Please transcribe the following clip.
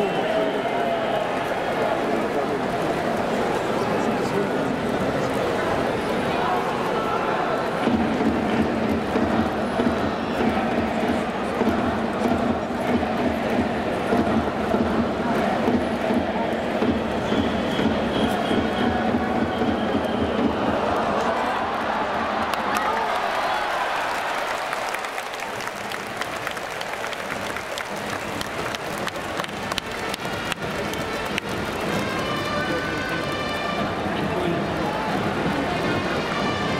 Google.